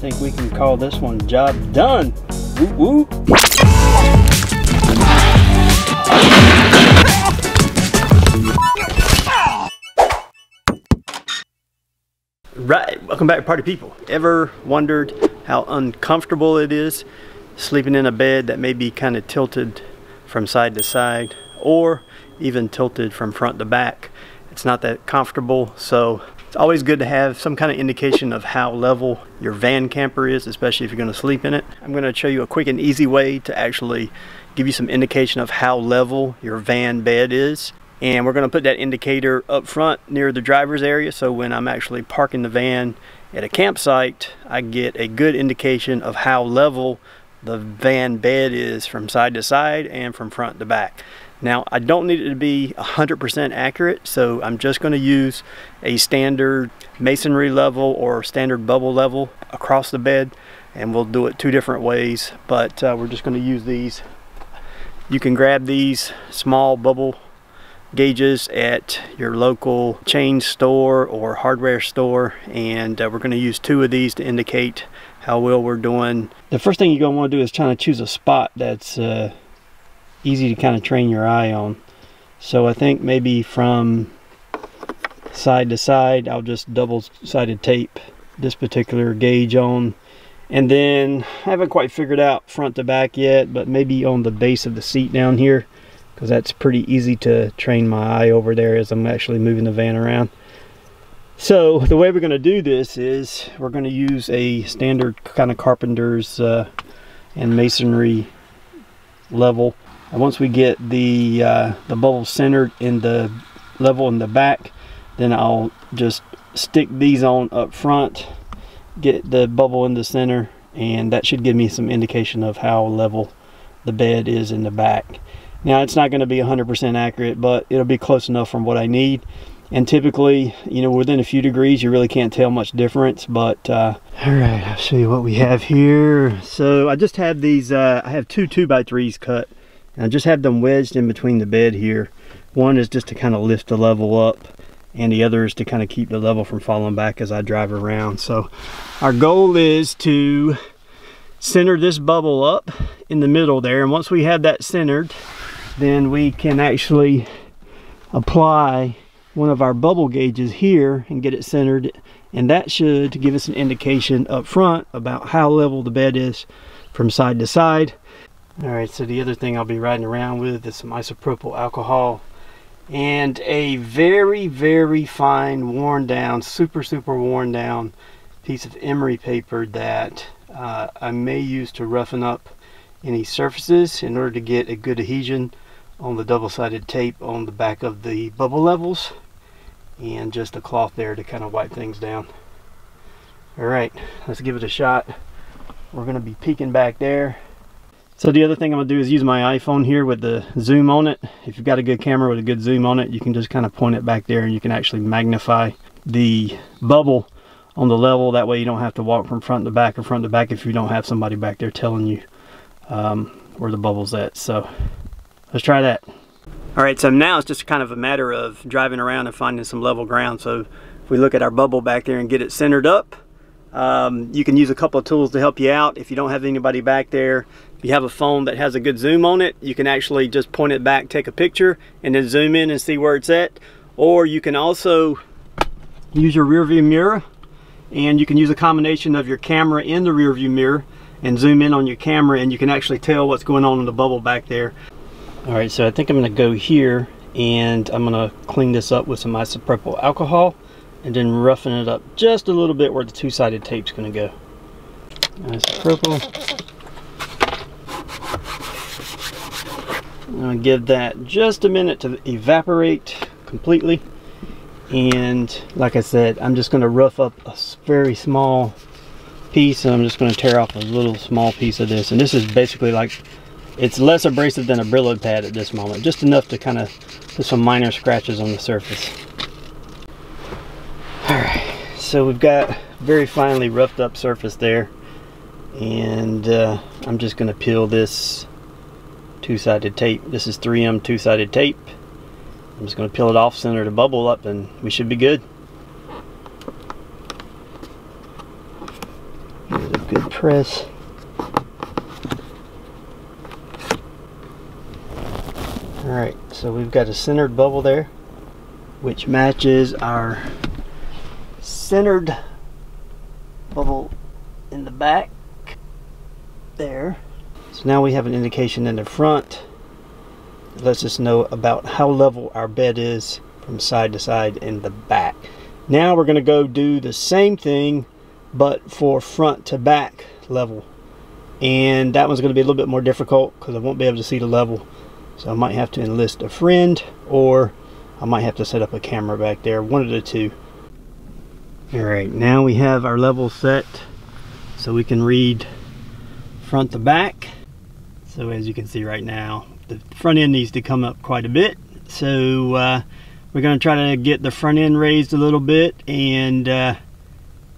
think we can call this one job done. Woo woo. Right, welcome back party people. Ever wondered how uncomfortable it is sleeping in a bed that may be kind of tilted from side to side or even tilted from front to back? It's not that comfortable, so it's always good to have some kind of indication of how level your van camper is, especially if you're going to sleep in it. I'm going to show you a quick and easy way to actually give you some indication of how level your van bed is and we're going to put that indicator up front near the driver's area so when I'm actually parking the van at a campsite I get a good indication of how level the van bed is from side to side and from front to back. Now I don't need it to be 100% accurate so I'm just going to use a standard masonry level or standard bubble level across the bed and we'll do it two different ways but uh, we're just going to use these. You can grab these small bubble gauges at your local chain store or hardware store and uh, we're going to use two of these to indicate how well we're doing. The first thing you're going to want to do is try to choose a spot that's uh, easy to kind of train your eye on. So I think maybe from side to side I'll just double-sided tape this particular gauge on and then I haven't quite figured out front to back yet but maybe on the base of the seat down here because that's pretty easy to train my eye over there as I'm actually moving the van around. So the way we're going to do this is we're going to use a standard kind of carpenter's uh, and masonry level. And once we get the uh, the bubble centered in the level in the back, then I'll just stick these on up front, get the bubble in the center, and that should give me some indication of how level the bed is in the back. Now it's not going to be 100% accurate, but it'll be close enough from what I need. And typically, you know, within a few degrees, you really can't tell much difference. But uh, all right, I'll show you what we have here. So I just have these. Uh, I have two two by threes cut, and I just have them wedged in between the bed here. One is just to kind of lift the level up, and the other is to kind of keep the level from falling back as I drive around. So our goal is to center this bubble up in the middle there, and once we have that centered then we can actually apply one of our bubble gauges here and get it centered and that should give us an indication up front about how level the bed is from side to side all right so the other thing I'll be riding around with is some isopropyl alcohol and a very very fine worn down super super worn down piece of emery paper that uh, I may use to roughen up any surfaces in order to get a good adhesion on the double-sided tape on the back of the bubble levels and just a cloth there to kind of wipe things down. Alright, let's give it a shot. We're going to be peeking back there. So the other thing I'm to do is use my iPhone here with the zoom on it. If you've got a good camera with a good zoom on it, you can just kind of point it back there and you can actually magnify the bubble on the level. That way you don't have to walk from front to back or front to back if you don't have somebody back there telling you um, where the bubble's at. So let's try that. All right, so now it's just kind of a matter of driving around and finding some level ground. So if we look at our bubble back there and get it centered up, um, you can use a couple of tools to help you out. If you don't have anybody back there, if you have a phone that has a good zoom on it, you can actually just point it back, take a picture, and then zoom in and see where it's at. Or you can also use your rear view mirror, and you can use a combination of your camera in the rear view mirror and zoom in on your camera and you can actually tell what's going on in the bubble back there. All right, so I think I'm gonna go here and I'm gonna clean this up with some isopropyl alcohol and then roughen it up just a little bit where the two-sided tape's gonna go. Isopropyl. I'm gonna give that just a minute to evaporate completely. And like I said, I'm just gonna rough up a very small piece and I'm just going to tear off a little small piece of this and this is basically like it's less abrasive than a Brillo pad at this moment just enough to kind of put some minor scratches on the surface so we've got very finely roughed up surface there and uh, I'm just going to peel this two-sided tape. This is 3M two-sided tape. I'm just going to peel it off center the bubble up and we should be good. A good press. Alright, so we've got a centered bubble there, which matches our centered bubble in the back there. So now we have an indication in the front. It lets us know about how level our bed is from side to side in the back. Now we're going to go do the same thing but for front to back level. And that one's going to be a little bit more difficult because I won't be able to see the level. So I might have to enlist a friend or I might have to set up a camera back there, one of the two. All right, now we have our level set so we can read front to back. So as you can see right now, the front end needs to come up quite a bit. So uh, we're gonna try to get the front end raised a little bit and uh,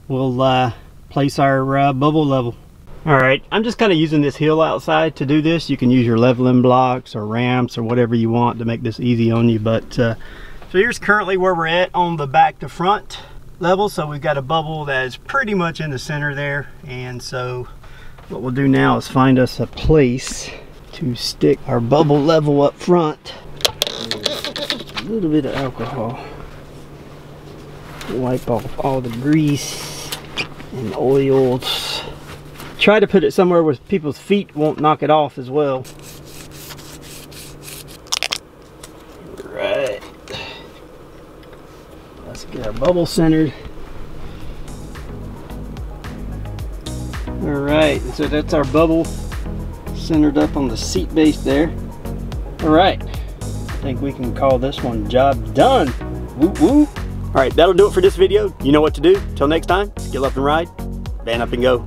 we'll uh, place our uh, bubble level. All right, I'm just kind of using this hill outside to do this. You can use your leveling blocks or ramps or whatever you want to make this easy on you. But uh, so here's currently where we're at on the back to front level. So we've got a bubble that is pretty much in the center there. And so what we'll do now is find us a place to stick our bubble level up front. A little bit of alcohol. Wipe off all the grease and oils. Try to put it somewhere where people's feet won't knock it off as well. Right. Let's get our bubble centered. Alright, so that's our bubble centered up on the seat base there. Alright, I think we can call this one job done. Woo woo. Alright, that'll do it for this video. You know what to do. Till next time, skill up and ride, van up and go.